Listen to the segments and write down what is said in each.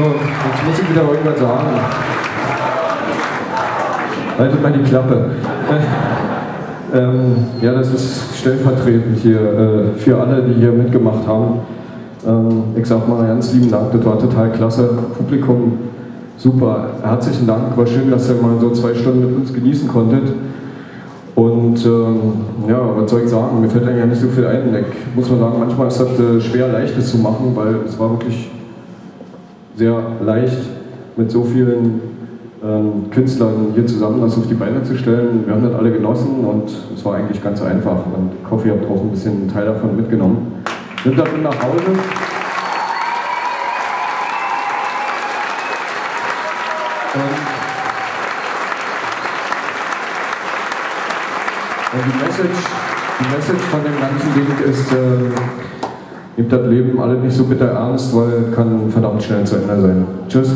jetzt muss ich wieder irgendwas sagen. Haltet mal die Klappe. ähm, ja, das ist stellvertretend hier äh, für alle, die hier mitgemacht haben. Ähm, ich sag mal ganz lieben Dank, das war total klasse. Publikum, super. Herzlichen Dank, war schön, dass ihr mal so zwei Stunden mit uns genießen konntet. Und ähm, ja, was soll ich sagen, mir fällt eigentlich nicht so viel ein. Ich muss mal sagen, manchmal ist das äh, schwer, leichtes zu machen, weil es war wirklich sehr leicht, mit so vielen ähm, Künstlern hier zusammen das auf die Beine zu stellen. Wir haben das alle genossen und es war eigentlich ganz einfach. Und ich hoffe, ihr habt auch ein bisschen einen Teil davon mitgenommen. Nimmt das mit nach Hause. Und die Message, die Message von dem ganzen Ding ist, äh, nehmt das Leben alle nicht so bitter ernst, weil kann verdammt schnell zu Ende sein. Tschüss.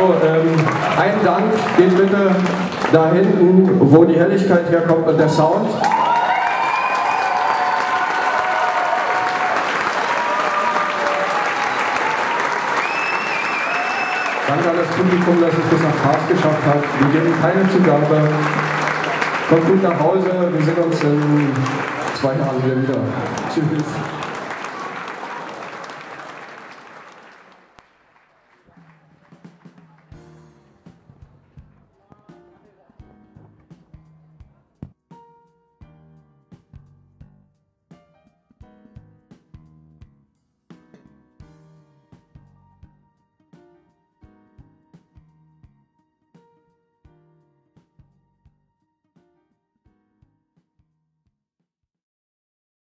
So, ähm, ein Dank geht bitte da hinten, wo die Helligkeit herkommt und der Sound. Danke an das Publikum, dass es bis nach Kars geschafft hat. Wir geben keine Zugabe. Kommt gut nach Hause. Wir sehen uns in zwei Jahren wieder. Tschüss.